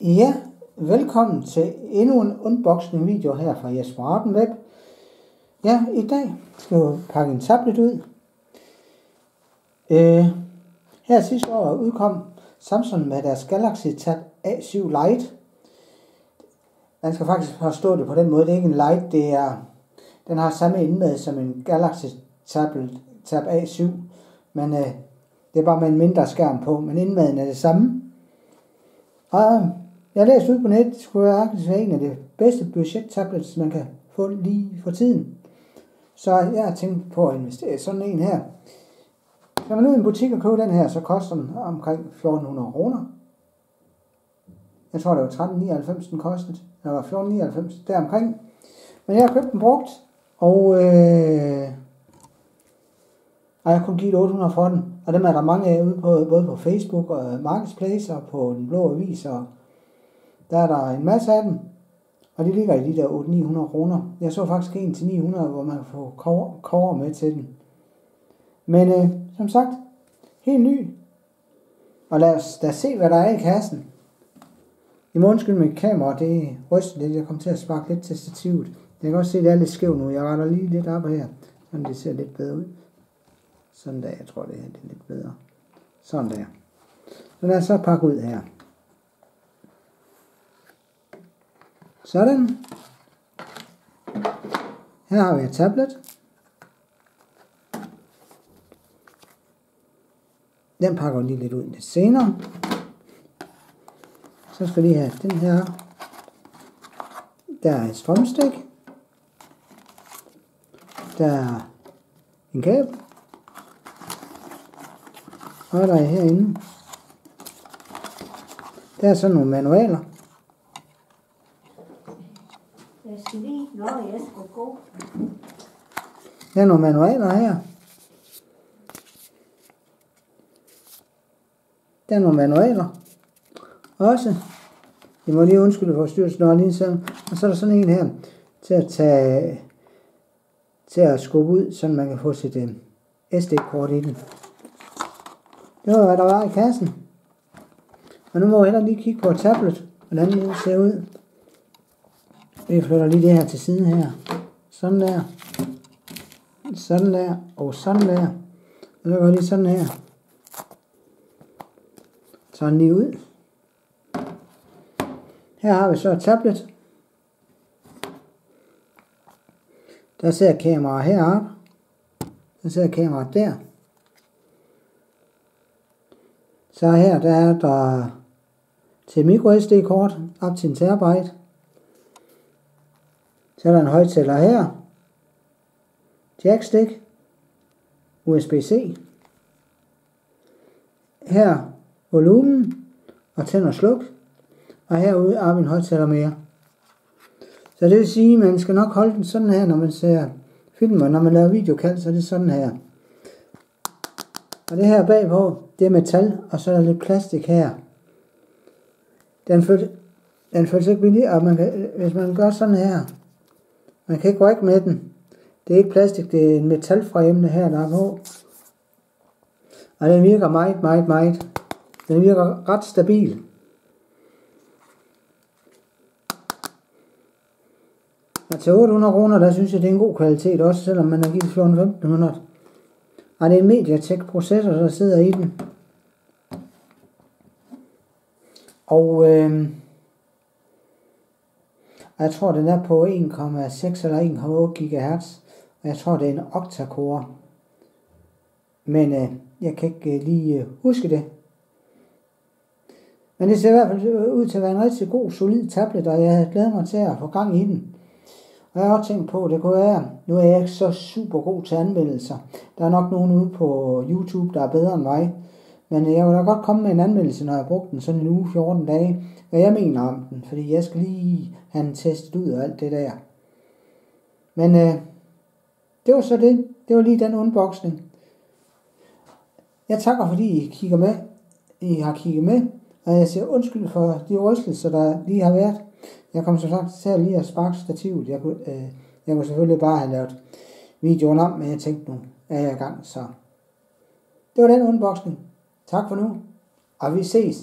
Ja, velkommen til endnu en unboxing video her fra Jesper Artenweb. Ja, i dag skal jeg pakke en tablet ud. Øh, her sidste år udkom Samsung med deres Galaxy Tab A7 Lite. Man skal faktisk forstå det på den måde, det er ikke en Lite, det er, den har samme indmad som en Galaxy Tablet Tab A7, men øh, det er bare med en mindre skærm på, men indmaden er det samme. Og jeg læste ud på nettet, Square skulle er en af de bedste budget-tablets, man kan få lige for tiden. Så jeg har tænkt på at investere i sådan en her. Kan man ud i en butik og købe den her, så koster den omkring 1400 kroner. Jeg tror, det var 13,99 den kostede. Det var 14,99 deromkring. Men jeg har købt den brugt, og, øh, og jeg kunne give 800 for den. Og dem er der mange af ude på, både på Facebook og Marketplace og på Den Blå Avis og der er der en masse af dem, og de ligger i de der 800-900 kroner. Jeg så faktisk en til 900, hvor man får kover med til den. Men øh, som sagt, helt ny. Og lad os da se, hvad der er i kassen. I må undskylde mit kamera, det ryster lidt. Jeg kommer til at sparke lidt til stativet. Jeg kan også se, at det er lidt skævt nu. Jeg retter lige lidt op her, så det ser lidt bedre ud. Sådan der, jeg tror, det er lidt bedre. Sådan der. Så lad os så pakke ud her. Sådan. Her har vi et tablet. Den pakker lige lidt ud lidt senere. Så skal vi have den her. Der er et strømstik. Der er en kabel. Og der er herinde. Der er sådan nogle manualer. Jeg skal lige, nå, jeg skal gå. Der er nogle manualer her. Der er nogle manualer. Også. Jeg må lige undskylde for styrelsen, når lige sådan. Og så er der sådan en her til at tage til at skubbe ud, så man kan få sit øh, SD-kort i den. Det var, hvad der var i kassen. Og nu må jeg heller lige kigge på tablet, hvordan det ser ud. Jeg flytter lige det her til siden her. Sådan der. Sådan der. Og sådan der. Og så går jeg lige sådan her. Sådan lige ud. Her har vi så et tablet. Der ser kameraet heroppe. Der ser kameraet der. Så her der er der til microSD kort op til en terabyte. Så er der en højtaler her. Jackstick. USB-C. Her volumen og tænd og sluk. Og herude er vi en højtaler mere. Så det vil sige, at man skal nok holde den sådan her, når man ser film, og når man laver videokald, så er det sådan her. Og det her bagpå, det er metal, og så er der lidt plastik her. Den føles, den føles ikke billig, og man kan, hvis man gør sådan her, man kan ikke rykke med den. Det er ikke plastik, det er en metalframe her, der er på. Og den virker meget, meget, meget. Den virker ret stabil. Og til 800 kroner, der synes jeg, det er en god kvalitet, også selvom man har givet 1400 Og det er en Mediatek processor, der sidder i den. Og øh, jeg tror, den er på 1,6 eller 1,8 GHz. Og jeg tror, det er en octa-core. Men øh, jeg kan ikke øh, lige øh, huske det. Men det ser i hvert fald øh, ud til at være en rigtig god, solid tablet, og jeg havde glædet mig til at få gang i den. Og jeg har også tænkt på, at det kunne være, nu er jeg ikke så super god til anmeldelser. Der er nok nogen ude på YouTube, der er bedre end mig. Men jeg vil da godt komme med en anmeldelse, når jeg har brugt den sådan en uge, 14 dage, hvad jeg mener om den, fordi jeg skal lige have den testet ud og alt det der. Men øh, det var så det. Det var lige den unboxing. Jeg takker, fordi I kigger med. I har kigget med, og jeg siger undskyld for de rystelser, der lige har været. Jeg kommer som sagt til at lige at sparke stativet. Jeg kunne, øh, jeg kunne selvfølgelig bare have lavet videoen om, men jeg tænkte nu er jeg i gang, så det var den unboxing. Tak for nu, og vi ses.